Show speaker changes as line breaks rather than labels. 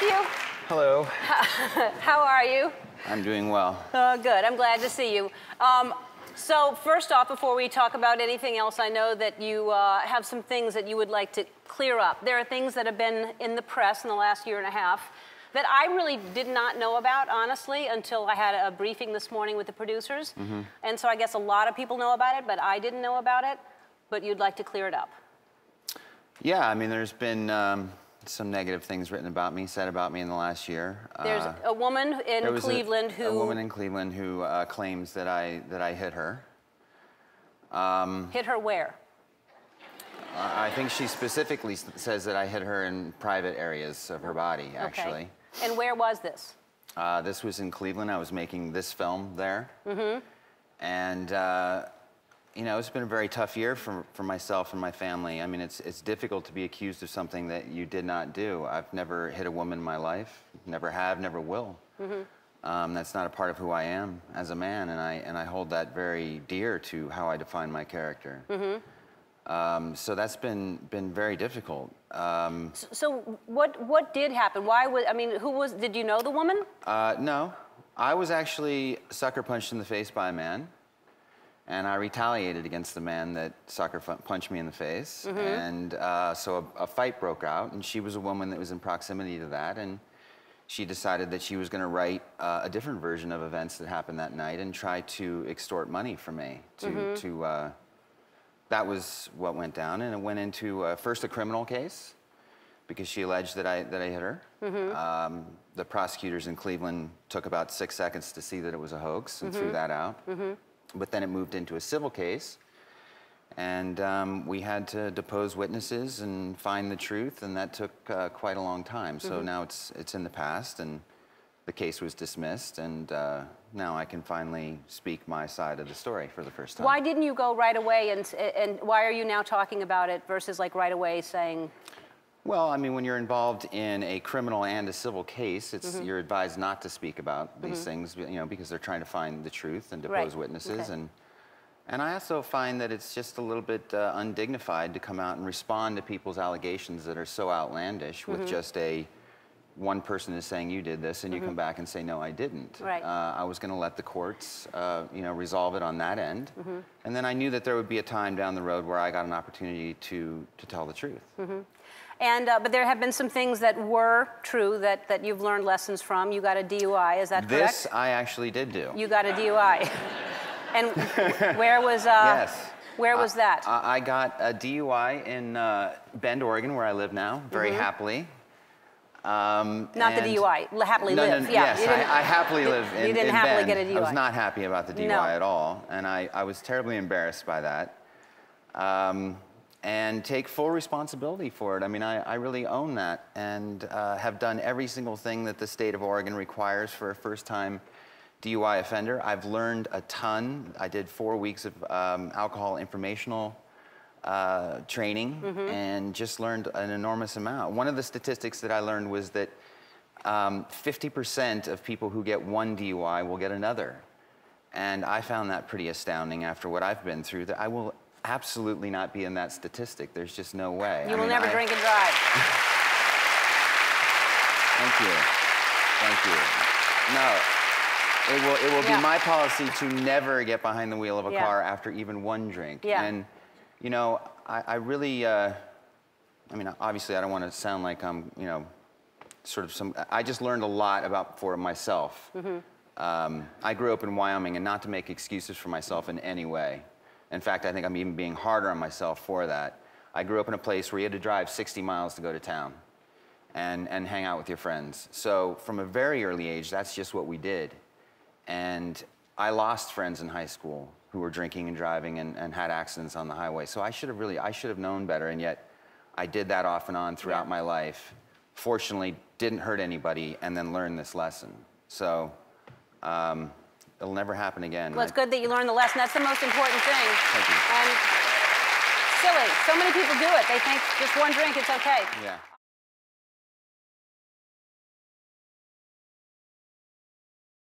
Matthew.
Hello.
How are you?
I'm doing well.
Uh, good. I'm glad to see you. Um, so first off, before we talk about anything else, I know that you uh, have some things that you would like to clear up. There are things that have been in the press in the last year and a half that I really did not know about, honestly, until I had a briefing this morning with the producers. Mm-hmm. And so I guess a lot of people know about it, but I didn't know about it. But you'd like to clear it up.
Yeah, I mean, there's been um, some negative things written about me, said about me in the last year.
There's uh, a woman in Cleveland
a,
who.
A woman in Cleveland who uh, claims that I that I hit her. Um,
hit her where?
I think she specifically says that I hit her in private areas of her body, actually. Okay.
And where was this?
Uh, this was in Cleveland. I was making this film there. Mm-hmm. And, uh, you know, it's been a very tough year for, for myself and my family. I mean, it's, it's difficult to be accused of something that you did not do. I've never hit a woman in my life, never have, never will. Mm-hmm. Um, that's not a part of who I am as a man, and I, and I hold that very dear to how I define my character. Mm-hmm. Um, so that's been been very difficult. Um,
so, so, what what did happen? Why was I mean, who was? Did you know the woman?
Uh, no, I was actually sucker punched in the face by a man, and I retaliated against the man that sucker punched me in the face, mm-hmm. and uh, so a, a, fight broke out, and she was a woman that was in proximity to that, and she decided that she was going to write uh, a different version of events that happened that night and try to extort money from me to mm-hmm. to uh, that was what went down, and it went into uh, first a criminal case because she alleged that I that I hit her. Mm-hmm. Um, the prosecutors in Cleveland took about six seconds to see that it was a hoax and mm-hmm. threw that out. But then it moved into a civil case, and um, we had to depose witnesses and find the truth, and that took uh, quite a long time. So mm-hmm. now it's it's in the past, and the case was dismissed, and uh, now I can finally speak my side of the story for the first time.
Why didn't you go right away, and, and why are you now talking about it versus like right away saying?
Well, I mean, when you're involved in a criminal and a civil case, it's mm-hmm. you're advised not to speak about these mm-hmm. things, you know, because they're trying to find the truth and depose right. witnesses, okay. and and I also find that it's just a little bit uh, undignified to come out and respond to people's allegations that are so outlandish mm-hmm. with just a one person is saying you did this, and you mm-hmm. come back and say, no, I didn't.
Right.
Uh, I was going to let the courts, uh, you know, resolve it on that end. Mm-hmm. And then I knew that there would be a time down the road where I got an opportunity to, to tell the truth. Mm-hmm.
And, uh, but there have been some things that were true that, that you've learned lessons from. You got a DUI, is that
correct?
This
I actually did do.
You got a DUI. and where was... Uh,
yes.
Where was that?
I, I got a DUI in uh, Bend, Oregon, where I live now, very mm-hmm. happily.
Um, Not the DUI. Happily
no,
live.
No, yeah, yes, I, I, happily live in
You didn't
in
happily
Bend.
get a DUI.
I was not happy about the DUI
no.
at all, and I, I was terribly embarrassed by that. Um, and take full responsibility for it. I mean, I, I really own that and uh, have done every single thing that the state of Oregon requires for a first-time DUI offender. I've learned a ton. I did four weeks of um, alcohol informational uh, training mm-hmm. and just learned an enormous amount. One of the statistics that I learned was that um, 50% of people who get one DUI will get another. And I found that pretty astounding after what I've been through, that I will absolutely not be in that statistic. There's just no way.
You I will
mean,
never
I...
drink and drive.
Thank you. Thank you. No, it will, it will yeah. be my policy to never get behind the wheel of a yeah. car after even one drink.
Yeah.
And you know, I, I really, uh, I mean, obviously, I don't want to sound like I'm, you know, sort of some. I just learned a lot about for myself. Mm-hmm. Um, I grew up in Wyoming, and not to make excuses for myself in any way. In fact, I think I'm even being harder on myself for that. I grew up in a place where you had to drive 60 miles to go to town and, and hang out with your friends. So from a very early age, that's just what we did. And I lost friends in high school who were drinking and driving and, and had accidents on the highway. So I should have really, I should have known better, and yet I did that off and on throughout yeah. my life. Fortunately, didn't hurt anybody, and then learned this lesson. So um, it'll never happen again.
Well, it's good that you learned the lesson. That's the most important thing.
Thank you.
And silly. So many people do it. They think just one drink, it's okay.
Yeah.